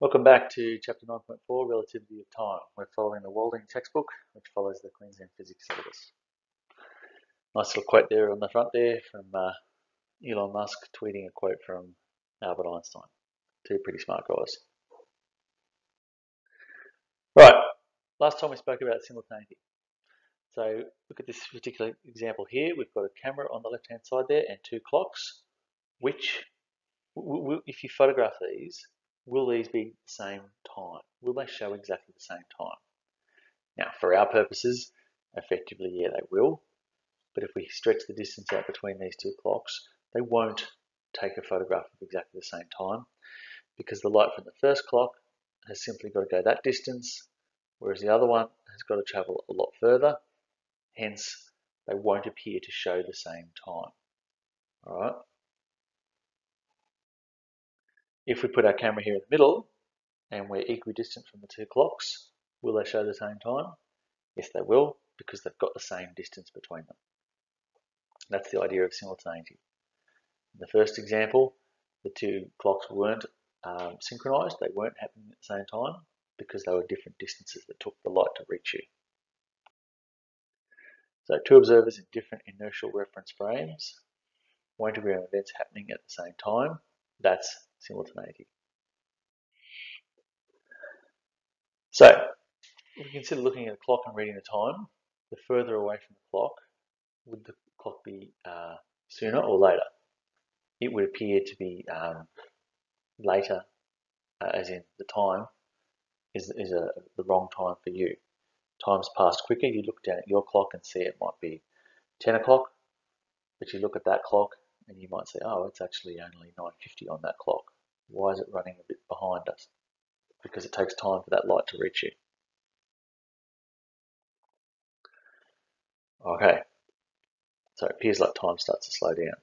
Welcome back to chapter 9.4, Relativity of Time. We're following the Walding textbook, which follows the Queensland Physics syllabus. Nice little quote there on the front there from uh, Elon Musk tweeting a quote from Albert Einstein. Two pretty smart guys. Right, last time we spoke about simultaneity. So look at this particular example here. We've got a camera on the left-hand side there and two clocks, which, if you photograph these, will these be the same time? Will they show exactly the same time? Now, for our purposes, effectively, yeah, they will. But if we stretch the distance out between these two clocks, they won't take a photograph of exactly the same time because the light from the first clock has simply got to go that distance, whereas the other one has got to travel a lot further. Hence, they won't appear to show the same time. All right. If we put our camera here in the middle and we're equidistant from the two clocks, will they show the same time? Yes, they will, because they've got the same distance between them. That's the idea of simultaneity. In the first example, the two clocks weren't um, synchronized, they weren't happening at the same time because they were different distances that took the light to reach you. So two observers in different inertial reference frames won't agree on events happening at the same time. That's simultaneity. So, we consider looking at a clock and reading the time, the further away from the clock, would the clock be uh, sooner or later? It would appear to be um, later, uh, as in the time is, is a, the wrong time for you. Time's passed quicker, you look down at your clock and see it might be 10 o'clock, but you look at that clock and you might say, oh, it's actually only 9.50 on that clock. Why is it running a bit behind us? Because it takes time for that light to reach you. Okay, so it appears like time starts to slow down.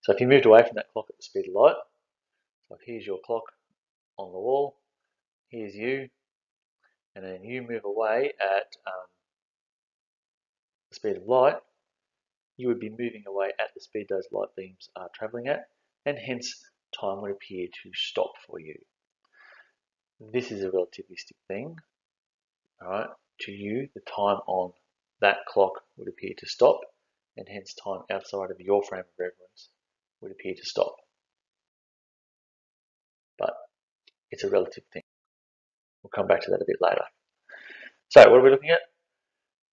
So if you moved away from that clock at the speed of light, so here's your clock on the wall, here's you, and then you move away at um, the speed of light, you would be moving away at the speed those light beams are travelling at, and hence time would appear to stop for you. This is a relativistic thing. Alright, to you, the time on that clock would appear to stop, and hence time outside of your frame of reference would appear to stop. But it's a relative thing. We'll come back to that a bit later. So what are we looking at?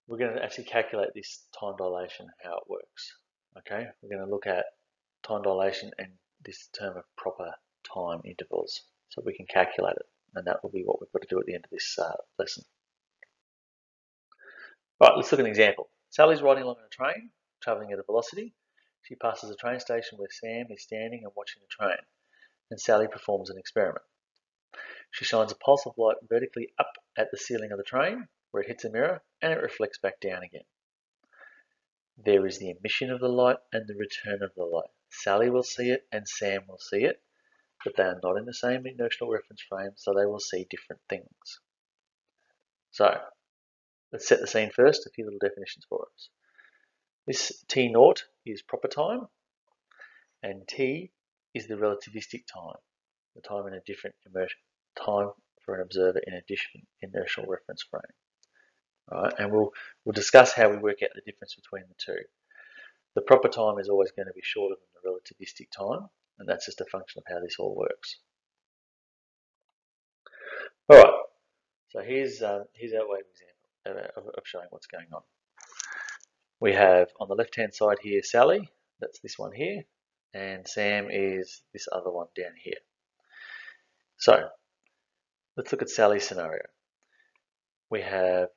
We're going to actually calculate this time dilation, how it works. Okay, we're going to look at time dilation and this term of proper time intervals. So we can calculate it, and that will be what we've got to do at the end of this uh, lesson. Right, let's look at an example. Sally's riding along in a train, travelling at a velocity. She passes a train station where Sam is standing and watching the train, and Sally performs an experiment. She shines a pulse of light vertically up at the ceiling of the train, where it hits a mirror and it reflects back down again. There is the emission of the light and the return of the light. Sally will see it and Sam will see it, but they are not in the same inertial reference frame, so they will see different things. So, let's set the scene first, a few little definitions for us. This T naught is proper time, and T is the relativistic time, the time in a different time for an observer in a different inertial reference frame. Right? And we'll, we'll discuss how we work out the difference between the two. The proper time is always going to be shorter than the relativistic time, and that's just a function of how this all works. All right, so here's, uh, here's our of example of, of showing what's going on. We have on the left-hand side here Sally, that's this one here, and Sam is this other one down here. So let's look at Sally's scenario. We have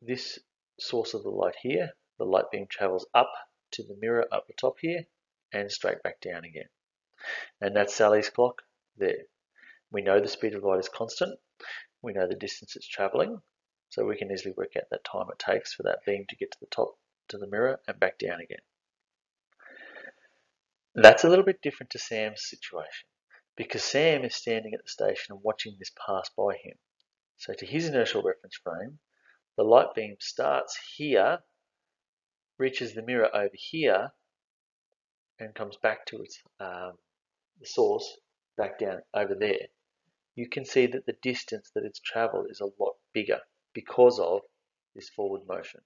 this source of the light here, the light beam travels up to the mirror up the top here and straight back down again. And that's Sally's clock there. We know the speed of light is constant. We know the distance it's traveling. So we can easily work out that time it takes for that beam to get to the top to the mirror and back down again. That's a little bit different to Sam's situation because Sam is standing at the station and watching this pass by him. So to his inertial reference frame, the light beam starts here, reaches the mirror over here, and comes back to its um, source back down over there, you can see that the distance that it's traveled is a lot bigger because of this forward motion.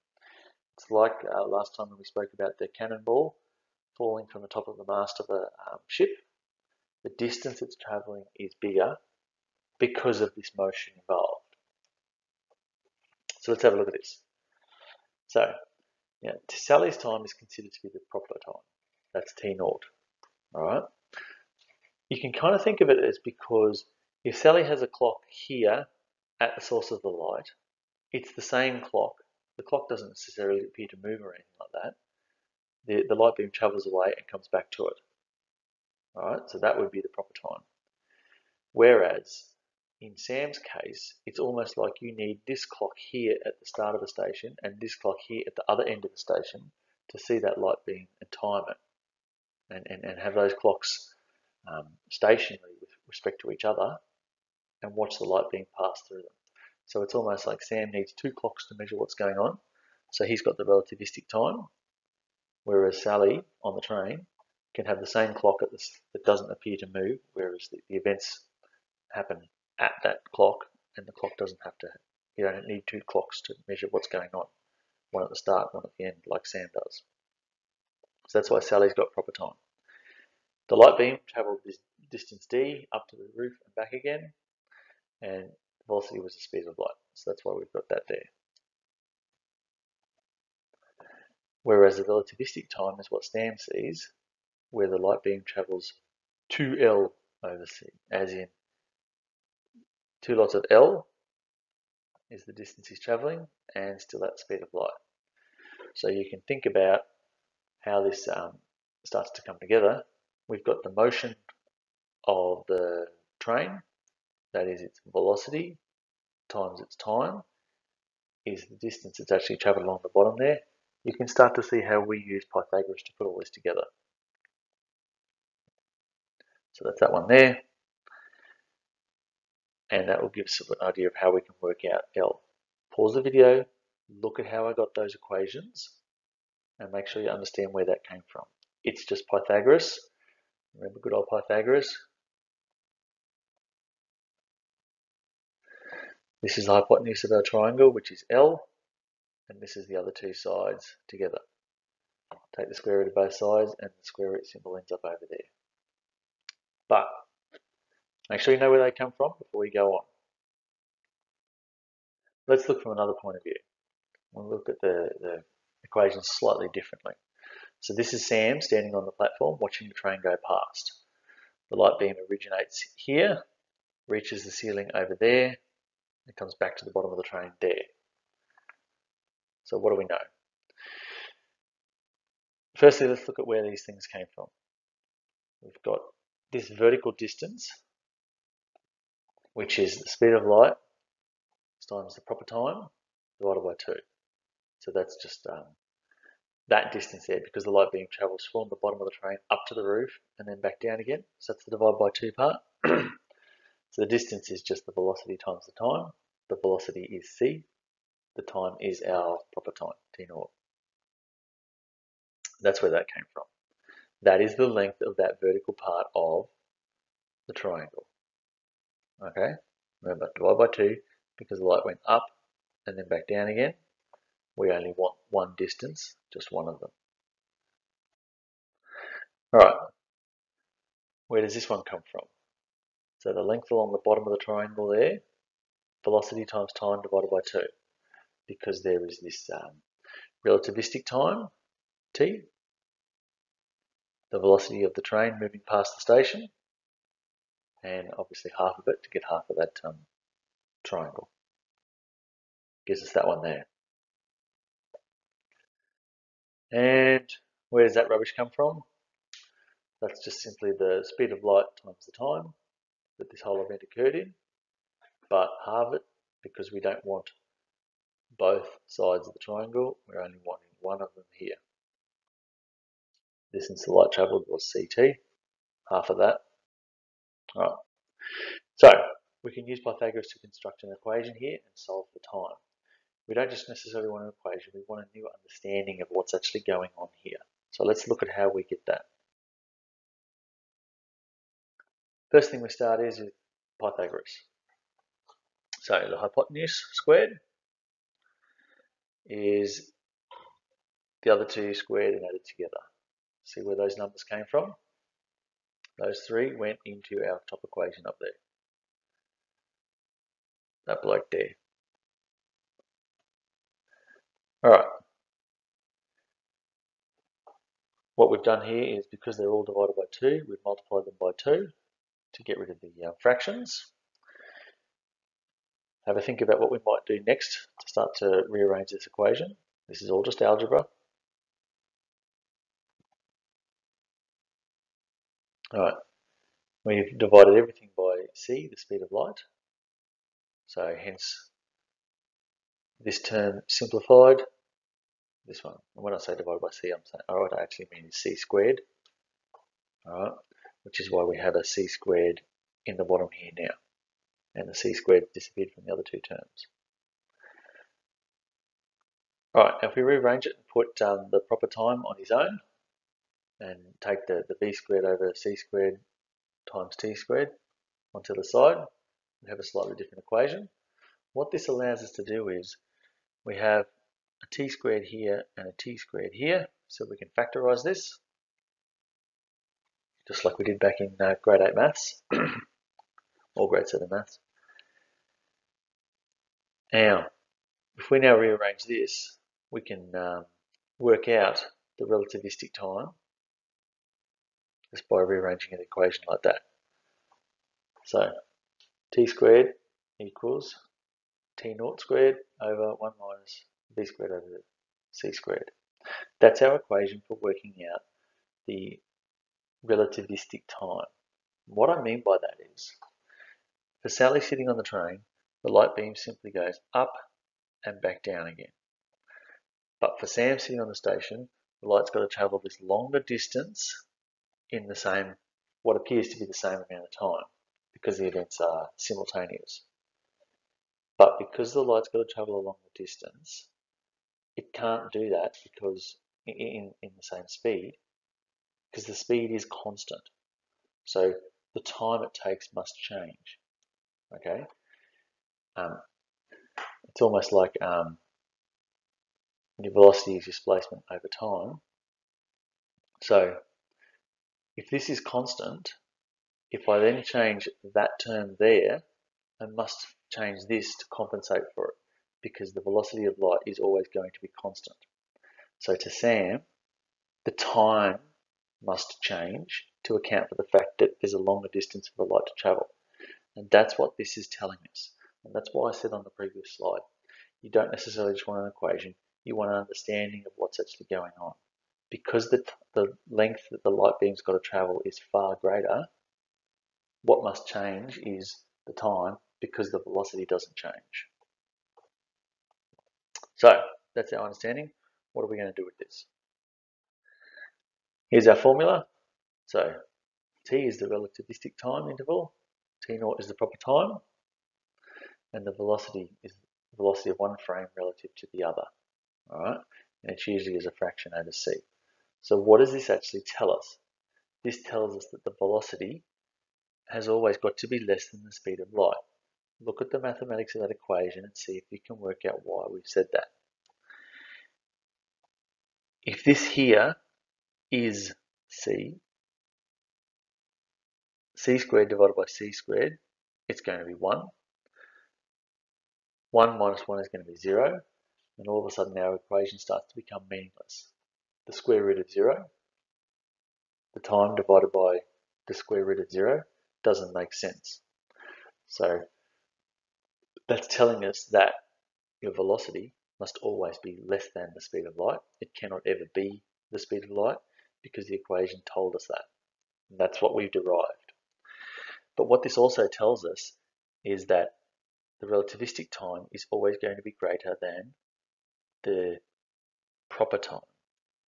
It's like uh, last time when we spoke about the cannonball falling from the top of the mast of a um, ship. The distance it's traveling is bigger because of this motion involved. So let's have a look at this. So, yeah, Sally's time is considered to be the proper time. That's T naught. All right. You can kind of think of it as because if Sally has a clock here at the source of the light, it's the same clock. The clock doesn't necessarily appear to move or anything like that. The, the light beam travels away and comes back to it. All right, so that would be the proper time. Whereas in Sam's case, it's almost like you need this clock here at the start of the station and this clock here at the other end of the station to see that light beam and time it and, and, and have those clocks um, stationary with respect to each other and watch the light being passed through them. So it's almost like Sam needs two clocks to measure what's going on. So he's got the relativistic time, whereas Sally on the train can have the same clock that doesn't appear to move, whereas the, the events happen at that clock and the clock doesn't have to, you don't need two clocks to measure what's going on, one at the start, one at the end, like Sam does. So that's why Sally's got proper time. The light beam travelled this distance d up to the roof and back again, and the velocity was the speed of light. So that's why we've got that there. Whereas the relativistic time is what Sam sees, where the light beam travels 2L over C, as in two lots of L is the distance he's traveling and still at speed of light. So you can think about how this um, starts to come together. We've got the motion of the train, that is its velocity times its time, is the distance it's actually travelled along the bottom there. You can start to see how we use Pythagoras to put all this together. So that's that one there. And that will give us an idea of how we can work out L. Pause the video, look at how I got those equations, and make sure you understand where that came from. It's just Pythagoras. Remember good old Pythagoras? This is the hypotenuse of our triangle, which is L, and this is the other two sides together. Take the square root of both sides, and the square root symbol ends up over there. But make sure you know where they come from before we go on. Let's look from another point of view. We'll look at the, the equations slightly differently. So this is Sam standing on the platform watching the train go past. The light beam originates here, reaches the ceiling over there, and comes back to the bottom of the train there. So what do we know? Firstly, let's look at where these things came from. We've got this vertical distance, which is the speed of light times the proper time divided by 2. So that's just um, that distance there because the light beam travels from the bottom of the train up to the roof and then back down again. So that's the divide by 2 part. so the distance is just the velocity times the time. The velocity is c. The time is our proper time, t naught. That's where that came from. That is the length of that vertical part of the triangle. Okay, remember, divide by 2 because the light went up and then back down again. We only want one distance, just one of them. All right, where does this one come from? So the length along the bottom of the triangle there, velocity times time divided by 2, because there is this um, relativistic time, t, the velocity of the train moving past the station, and obviously half of it to get half of that um, triangle. Gives us that one there. And where does that rubbish come from? That's just simply the speed of light times the time that this whole event occurred in, but halve it because we don't want both sides of the triangle, we're only wanting one of them here. Distance the light travelled was ct, half of that. Right. So we can use Pythagoras to construct an equation here and solve the time. We don't just necessarily want an equation, we want a new understanding of what's actually going on here. So let's look at how we get that. First thing we start is with Pythagoras. So the hypotenuse squared is the other two squared and added together. See where those numbers came from? Those three went into our top equation up there. That bloke there. Alright. What we've done here is because they're all divided by 2, we've multiplied them by 2 to get rid of the uh, fractions. Have a think about what we might do next to start to rearrange this equation. This is all just algebra. Alright, we've divided everything by c, the speed of light. So hence this term simplified, this one. And when I say divided by c, I'm saying, all right, I actually mean c squared. Alright, which is why we have a c squared in the bottom here now. And the c squared disappeared from the other two terms. Alright, now if we rearrange it and put um, the proper time on his own, and take the, the v squared over c squared times t squared onto the side, we have a slightly different equation. What this allows us to do is we have a t squared here and a t squared here, so we can factorize this just like we did back in uh, grade 8 maths, or grade 7 maths. Now, if we now rearrange this, we can um, work out the relativistic time just by rearranging an equation like that. So, t squared equals t naught squared over 1 minus v squared over c squared. That's our equation for working out the relativistic time. What I mean by that is, for Sally sitting on the train, the light beam simply goes up and back down again. But for Sam sitting on the station, the light's got to travel this longer distance in the same, what appears to be the same amount of time, because the events are simultaneous. But because the light's got to travel a longer distance, it can't do that because in, in the same speed because the speed is constant. So the time it takes must change. Okay? Um, it's almost like um, your velocity is displacement over time. So if this is constant, if I then change that term there, I must change this to compensate for it because the velocity of light is always going to be constant. So to Sam, the time must change to account for the fact that there's a longer distance for the light to travel. And that's what this is telling us. And that's why I said on the previous slide, you don't necessarily just want an equation, you want an understanding of what's actually going on. Because the, the length that the light beam's got to travel is far greater, what must change is the time because the velocity doesn't change. So that's our understanding. What are we going to do with this? Here's our formula. So t is the relativistic time interval, t naught is the proper time, and the velocity is the velocity of one frame relative to the other. All right, and it's usually as a fraction over c. So what does this actually tell us? This tells us that the velocity has always got to be less than the speed of light. Look at the mathematics of that equation and see if you can work out why we've said that. If this here is c. c squared divided by c squared, it's going to be 1. 1 minus 1 is going to be 0. And all of a sudden our equation starts to become meaningless. The square root of 0, the time divided by the square root of 0, doesn't make sense. So that's telling us that your velocity must always be less than the speed of light. It cannot ever be the speed of light because the equation told us that. And that's what we've derived. But what this also tells us is that the relativistic time is always going to be greater than the proper time.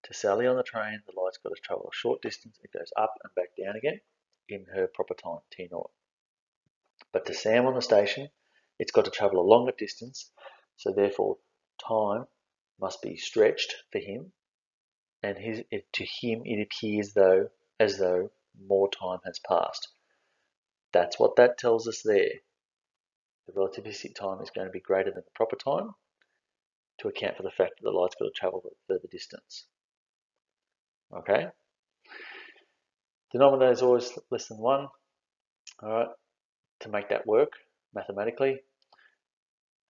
To Sally on the train, the light's got to travel a short distance. It goes up and back down again in her proper time, T naught. But to Sam on the station, it's got to travel a longer distance. So therefore, time must be stretched for him and his, it, to him it appears though as though more time has passed. That's what that tells us there. The relativistic time is going to be greater than the proper time to account for the fact that the light's got to travel a further distance. Okay? Denominator is always less than 1. All right, to make that work mathematically,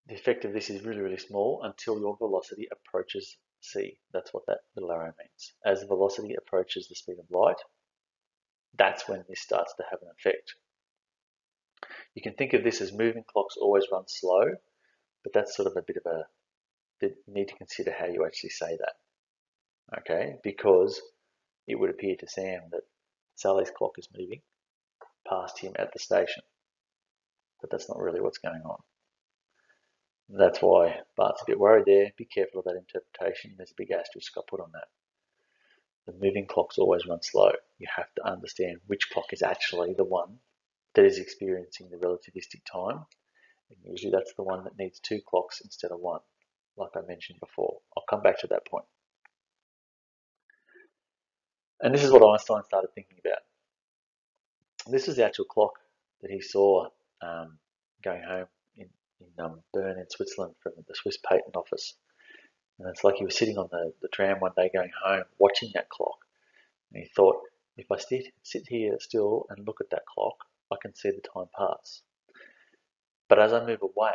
the effect of this is really, really small until your velocity approaches c. That's what that little arrow means. As the velocity approaches the speed of light, that's when this starts to have an effect. You can think of this as moving clocks always run slow, but that's sort of a bit of a, you need to consider how you actually say that. Okay, because it would appear to Sam that Sally's clock is moving past him at the station, but that's not really what's going on. That's why Bart's a bit worried there. Be careful of that interpretation. There's a big asterisk I put on that. The moving clocks always run slow. You have to understand which clock is actually the one that is experiencing the relativistic time. And usually that's the one that needs two clocks instead of one, like I mentioned before. I'll come back to that point. And this is what Einstein started thinking about. This is the actual clock that he saw um, going home in um, Bern in Switzerland from the Swiss Patent Office. And it's like he was sitting on the, the tram one day going home watching that clock. And he thought, if I sit, sit here still and look at that clock, I can see the time pass. But as I move away,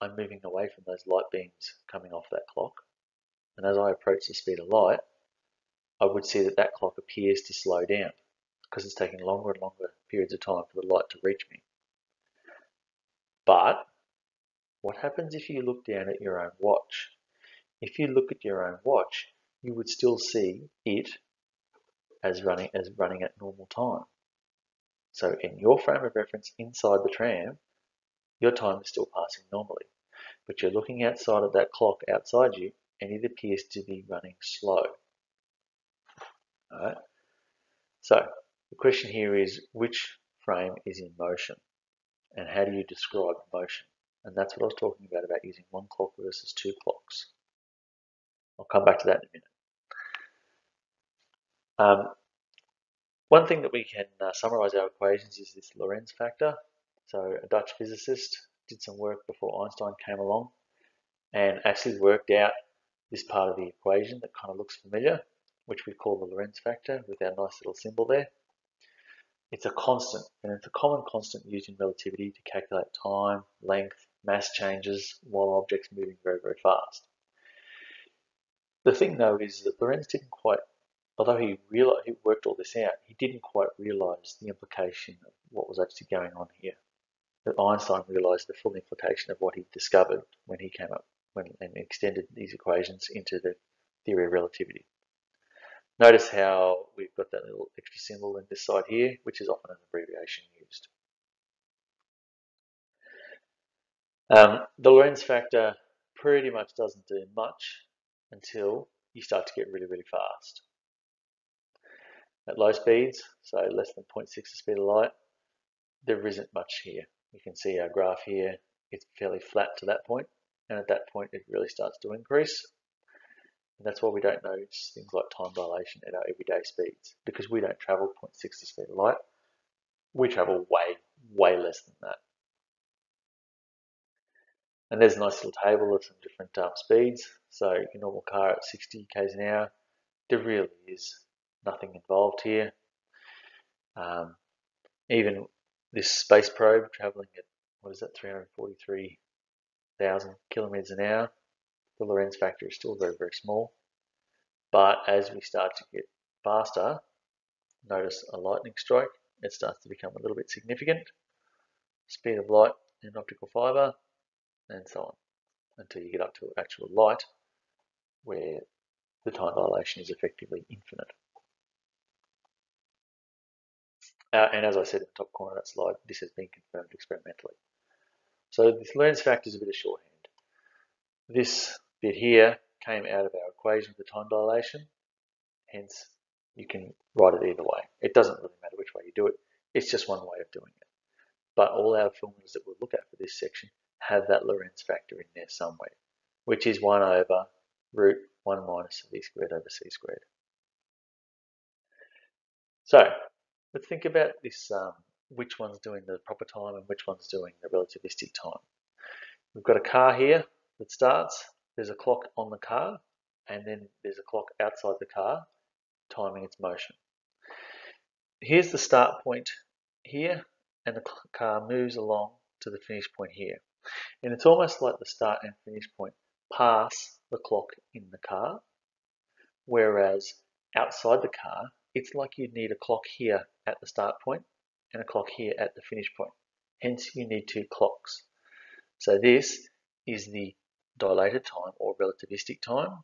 I'm moving away from those light beams coming off that clock. And as I approach the speed of light, I would see that that clock appears to slow down because it's taking longer and longer periods of time for the light to reach me. But what happens if you look down at your own watch? If you look at your own watch, you would still see it as running as running at normal time. So in your frame of reference inside the tram, your time is still passing normally. But you're looking outside of that clock outside you and it appears to be running slow. Alright? So the question here is which frame is in motion and how do you describe motion? And that's what I was talking about, about using one clock versus two clocks. I'll come back to that in a minute. Um, one thing that we can uh, summarize our equations is this Lorentz factor. So a Dutch physicist did some work before Einstein came along and actually worked out this part of the equation that kind of looks familiar, which we call the Lorentz factor with our nice little symbol there. It's a constant, and it's a common constant used in relativity to calculate time, length, mass changes while objects moving very, very fast. The thing though is that Lorentz didn't quite, although he, realized, he worked all this out, he didn't quite realize the implication of what was actually going on here. That Einstein realized the full implication of what he discovered when he came up when, and extended these equations into the theory of relativity. Notice how we've got that little extra symbol in this side here, which is often an abbreviation used. Um, the Lorentz factor pretty much doesn't do much until you start to get really, really fast. At low speeds, so less than 0.6 the speed of light, there isn't much here. You can see our graph here, it's fairly flat to that point, and at that point it really starts to increase. And that's why we don't notice things like time dilation at our everyday speeds, because we don't travel 0.6 the speed of light. We travel way, way less than that. And there's a nice little table of some different um, speeds. So your normal car at 60 k's an hour, there really is nothing involved here. Um, even this space probe traveling at, what is that, 343,000 kilometers an hour, the Lorentz factor is still very, very small. But as we start to get faster, notice a lightning strike, it starts to become a little bit significant. Speed of light in optical fiber, and so on until you get up to actual light where the time dilation is effectively infinite. Uh, and as I said in the top corner of that slide, this has been confirmed experimentally. So this Lorentz factor is a bit of shorthand. This bit here came out of our equation for time dilation, hence you can write it either way. It doesn't really matter which way you do it, it's just one way of doing it. But all our formulas that we'll look at for this section have that Lorentz factor in there somewhere, which is 1 over root 1 minus v squared over c squared. So let's think about this um, which one's doing the proper time and which one's doing the relativistic time. We've got a car here that starts, there's a clock on the car, and then there's a clock outside the car timing its motion. Here's the start point here, and the car moves along to the finish point here. And it's almost like the start and finish point pass the clock in the car, whereas outside the car, it's like you'd need a clock here at the start point and a clock here at the finish point. Hence, you need two clocks. So this is the dilated time or relativistic time.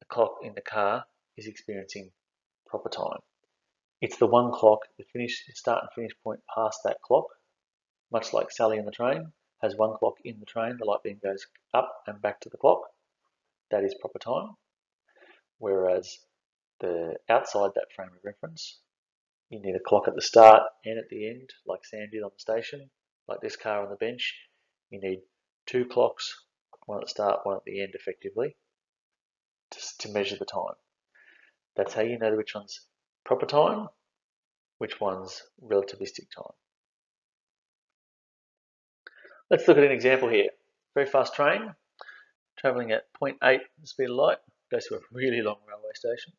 The clock in the car is experiencing proper time. It's the one clock, the finish, start and finish point past that clock, much like Sally in the train has one clock in the train, the light beam goes up and back to the clock. That is proper time. Whereas the outside that frame of reference, you need a clock at the start and at the end, like Sam did on the station, like this car on the bench. You need two clocks, one at the start, one at the end, effectively, to, to measure the time. That's how you know which one's proper time, which one's relativistic time. Let's look at an example here. Very fast train, travelling at 0.8 the speed of light, goes to a really long railway station.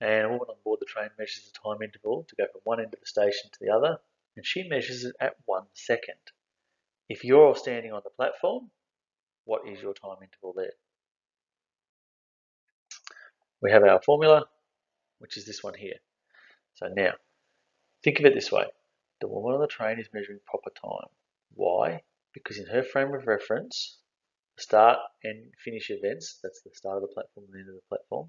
And a woman on board the train measures the time interval to go from one end of the station to the other, and she measures it at one second. If you're standing on the platform, what is your time interval there? We have our formula, which is this one here. So now, think of it this way. The woman on the train is measuring proper time. Why? Because in her frame of reference, the start and finish events, that's the start of the platform and the end of the platform,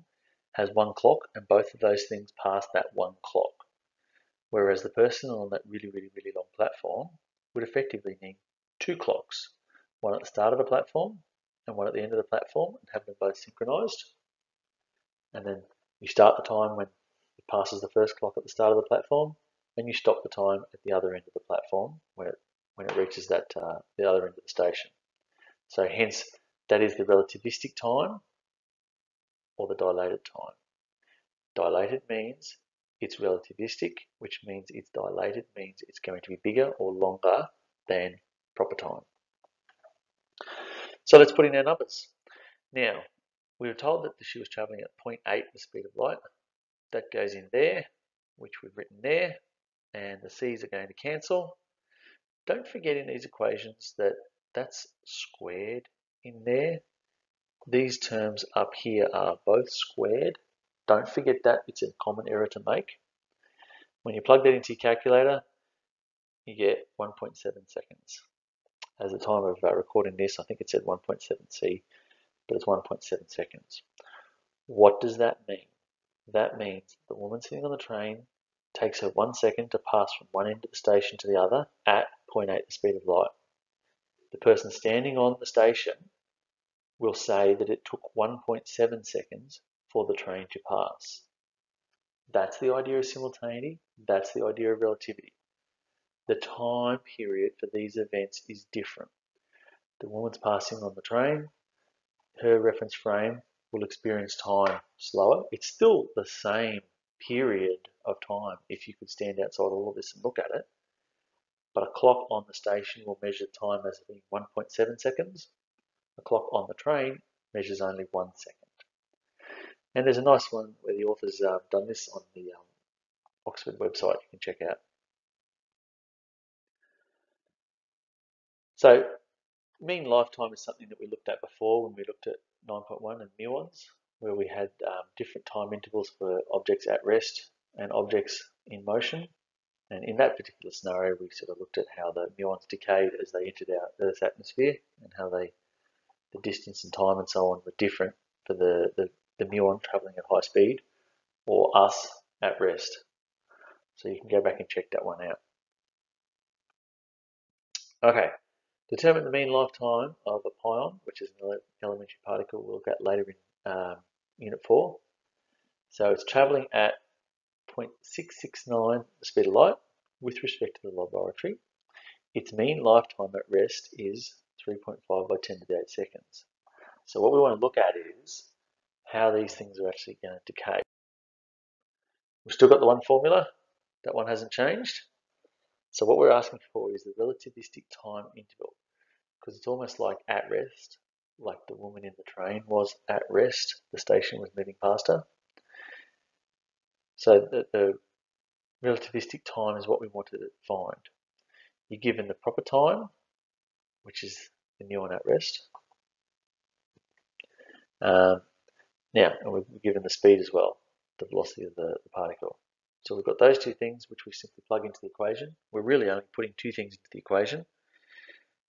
has one clock and both of those things pass that one clock. Whereas the person on that really, really, really long platform would effectively need two clocks, one at the start of the platform and one at the end of the platform and have them both synchronized. And then you start the time when it passes the first clock at the start of the platform and you stop the time at the other end of the platform when it, when it reaches that uh, the other end of the station. So hence, that is the relativistic time or the dilated time. Dilated means it's relativistic, which means it's dilated, means it's going to be bigger or longer than proper time. So let's put in our numbers. Now, we were told that the she was travelling at 0.8 the speed of light. That goes in there, which we've written there, and the c's are going to cancel. Don't forget in these equations that that's squared in there these terms up here are both squared. Don't forget that, it's a common error to make. When you plug that into your calculator, you get 1.7 seconds. As the time of recording this, I think it said 1.7 C, but it's 1.7 seconds. What does that mean? That means the woman sitting on the train takes her one second to pass from one end of the station to the other at 0.8 the speed of light. The person standing on the station will say that it took 1.7 seconds for the train to pass. That's the idea of simultaneity. That's the idea of relativity. The time period for these events is different. The woman's passing on the train. Her reference frame will experience time slower. It's still the same period of time if you could stand outside all of this and look at it. But a clock on the station will measure time as being 1.7 seconds A clock on the train measures only one second. And there's a nice one where the author's uh, done this on the um, Oxford website you can check out. So mean lifetime is something that we looked at before when we looked at 9.1 and muons, where we had um, different time intervals for objects at rest and objects in motion. And in that particular scenario, we sort of looked at how the muons decayed as they entered our Earth's atmosphere and how they the distance and time and so on were different for the, the, the muon traveling at high speed or us at rest. So you can go back and check that one out. Okay, determine the mean lifetime of a pion, which is an elementary particle we'll look at later in um, Unit 4. So it's traveling at 0.669 the speed of light with respect to the laboratory. Its mean lifetime at rest is 3.5 by 10 to the 8 seconds. So what we want to look at is how these things are actually going to decay. We've still got the one formula. That one hasn't changed. So what we're asking for is the relativistic time interval because it's almost like at rest, like the woman in the train was at rest, the station was moving past her. So the, the relativistic time is what we want to find. You're given the proper time, which is the muon at rest. Um, now, and we're given the speed as well, the velocity of the, the particle. So we've got those two things which we simply plug into the equation. We're really only putting two things into the equation.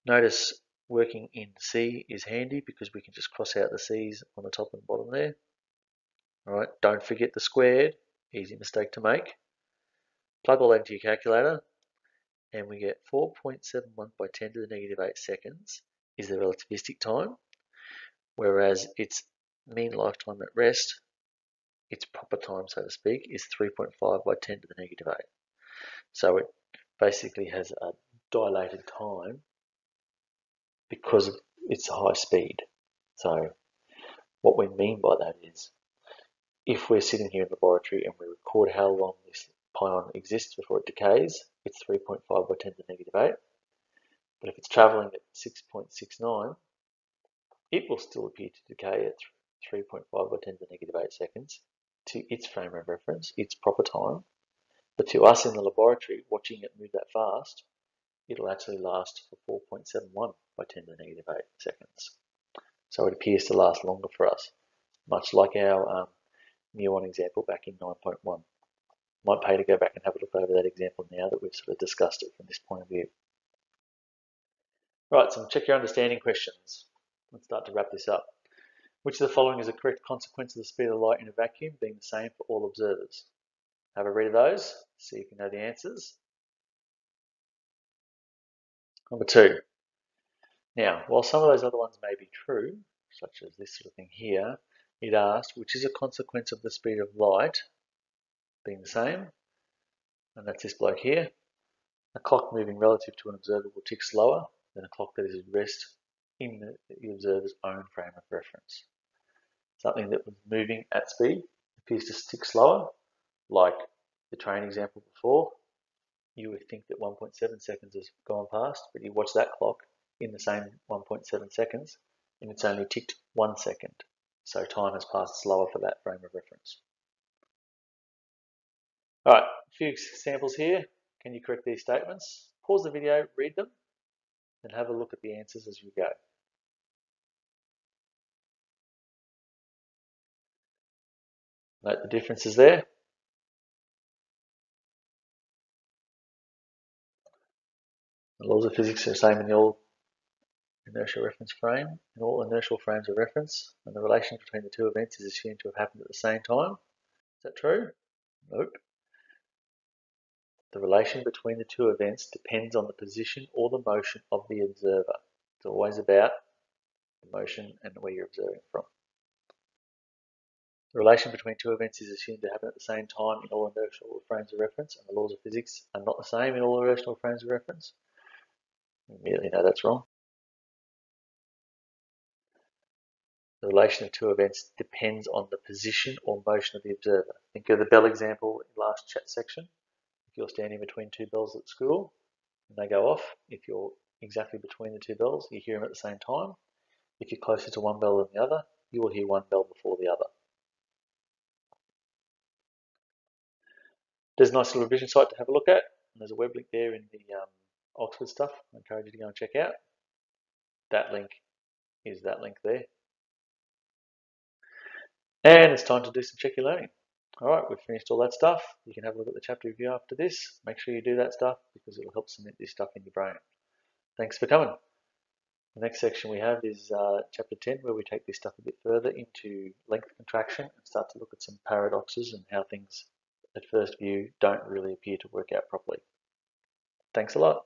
Notice working in C is handy because we can just cross out the C's on the top and bottom there. All right, don't forget the squared, easy mistake to make. Plug all that into your calculator and we get 4.71 by 10 to the negative 8 seconds is the relativistic time, whereas its mean lifetime at rest, its proper time, so to speak, is 3.5 by 10 to the negative 8. So it basically has a dilated time because of its high speed. So what we mean by that is if we're sitting here in the laboratory and we record how long this pion exists before it decays, it's 3.5 by 10 to the negative 8. But if it's travelling at 6.69, it will still appear to decay at 3.5 by 10 to the negative 8 seconds to its frame of reference, its proper time. But to us in the laboratory, watching it move that fast, it'll actually last for 4.71 by 10 to the negative 8 seconds. So it appears to last longer for us, much like our um, muon example back in 9.1. Might pay to go back and have a look over that example now that we've sort of discussed it from this point of view. Right, so check your understanding questions. Let's start to wrap this up. Which of the following is a correct consequence of the speed of light in a vacuum being the same for all observers? Have a read of those, see if you know the answers. Number two. Now, while some of those other ones may be true, such as this sort of thing here, it asked which is a consequence of the speed of light being the same, and that's this bloke here. A clock moving relative to an observer will tick slower than a clock that is at rest in the, observer's own frame of reference. Something that was moving at speed appears to tick slower, like the train example before, you would think that 1.7 seconds has gone past, but you watch that clock in the same 1.7 seconds and it's only ticked one second. So time has passed slower for that frame of reference. All right, a few examples here. Can you correct these statements? Pause the video, read them, and have a look at the answers as you go. Note the differences there. The laws of physics are the same in all inertial reference frame, in all inertial frames of reference, and the relation between the two events is assumed to have happened at the same time. Is that true? Nope. The relation between the two events depends on the position or the motion of the observer. It's always about the motion and where you're observing from. The relation between two events is assumed to happen at the same time in all inertial frames of reference, and the laws of physics are not the same in all inertial frames of reference immediately know that's wrong. The relation of two events depends on the position or motion of the observer. Think of the bell example in last chat section. If you're standing between two bells at school and they go off, if you're exactly between the two bells, you hear them at the same time. If you're closer to one bell than the other, you will hear one bell before the other. There's a nice little revision site to have a look at. And there's a web link there in the um, Oxford stuff. I encourage you to go and check out. That link is that link there. And it's time to do some check your learning. All right, we've finished all that stuff. You can have a look at the chapter review after this. Make sure you do that stuff because it'll help cement this stuff in your brain. Thanks for coming. The next section we have is uh, chapter 10, where we take this stuff a bit further into length contraction and start to look at some paradoxes and how things at first view don't really appear to work out properly. Thanks a lot.